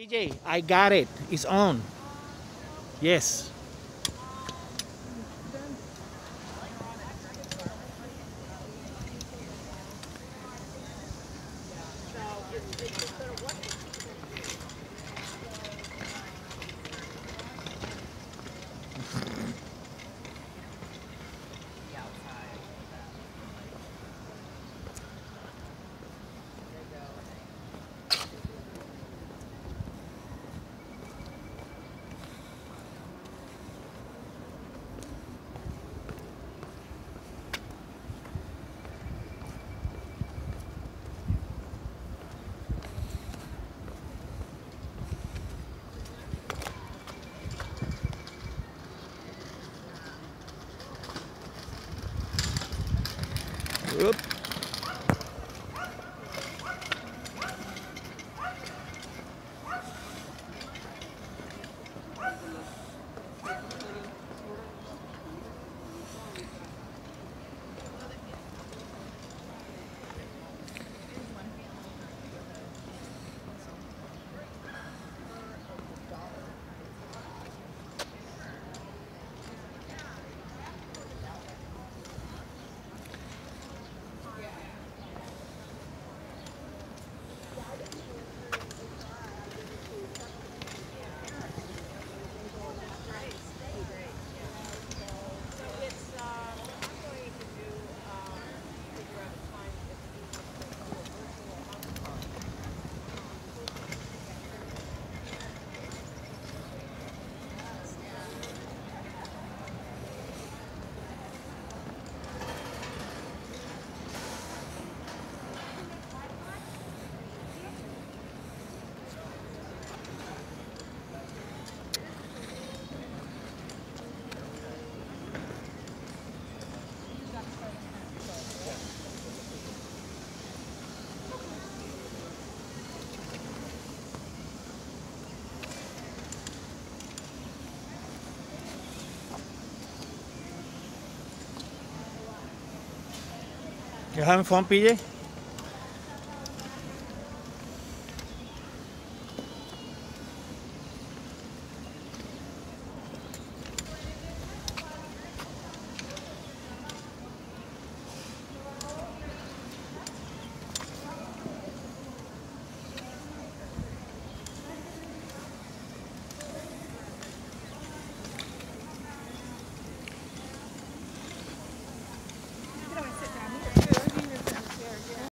PJ, I got it. It's on. Yes. Oop. हाँ, हम form पीजिए।